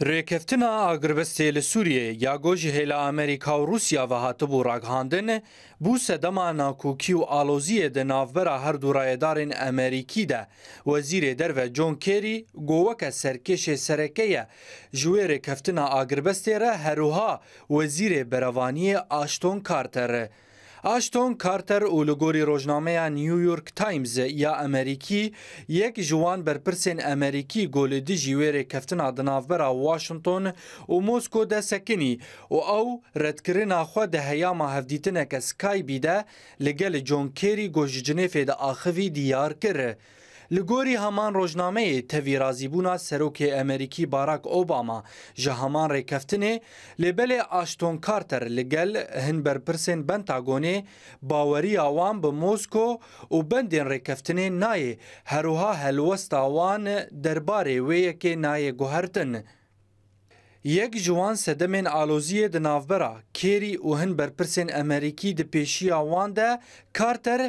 Rêkeftina agirvestê li Sûriyê ya go ji hêla Amerîka û Rûsya ve hatibû ragihandinê, bû sedema nakûkî û aloziyê di navbera her du rayedarên Amerîkî de Wezîrê Derve John Kerry goveke serkêşê sereke ye ji wê rêkeftina agirvestê re herûha Wezîrê Berevaniyê Ashton Carter. آشتون کارتر و لگوری روزنامه نیویورک تایمز یا امریکی یک جوان برپرسین امریکی گل دی جیویر کفتن آدنافبرا واشنطن و موسکو ده سکنی و او ردکرین خو ده هیاما هفدیتنک سکایبی ده لگل جون کیری گوش جنیفه ده آخوی دیار کره لگوری همان روزنامه توی رازیبونا سروک امریکی باراک اوباما جه همان ریکفتنه لبل آشتون کارتر لگل هنبر پرسن بنتاگونه باوری آوان به موسکو و بندین ریکفتنه نایه هروها هلوست آوان درباره ویه که نایه گوهرتن یک جوان سدمین آلوزیه د ناوبرا کیری او هن برپرسین امریکی د پیشی آوان ده کارتر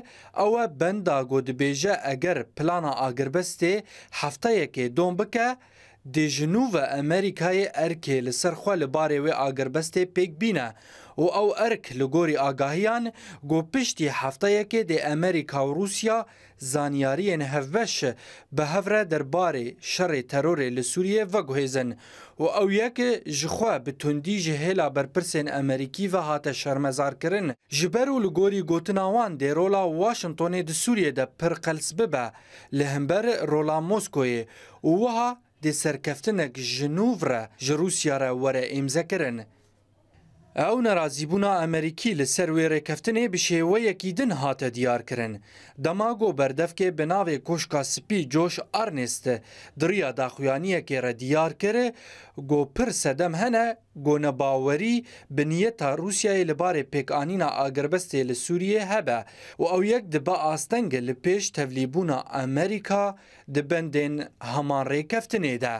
او بندا گود بیجه اگر پلانا آگربسته هفته یکی دون بکه د جنوب امریکای ارکی لسرخوا لباره و آگربسته پیک بینه و ئەو ئەرک لە گۆری ئاگاهیان گۆ پشتی هەفتەیەکێ دێ ئەمریکا و رووسیا زانیاریên hevbeş bi hevre derbarê şerê terorê li Sûriye veguhêzin û ew yek ji xwe bi tundî ji hêla berpirsên Emerîkî ve hate şermezarkirin ji ber û li gorî gotina wan dê rola Washingtonê di Sûriye de pir qels bibe li hember rola Moskoyê û wiha dê serkeftinek ji nû re ji Rûsyara were êmzekirin. ئەو نەرازیبوونا ئەمریکی لە سەر وێڕێکەفتنێ بشێوەیەکی دن هاتە دیارکردن. دەماگۆ بەردەفکێ بناوێ کۆشکا سپی جۆش ئارنێستە دریا داخویانیەکێرە دیارکرێ گۆپر سەدەم هەنە گۆنەباوەری بنیە تا رووسایە لەبارێ پێکانینا ئاگربەستێ لە سووریە هەبە و ئەو یەک دبە ئاستەنگە لە پێش تەولیبوونا ئەمریکا دبندێن هەمان ڕێکەفتنێدا.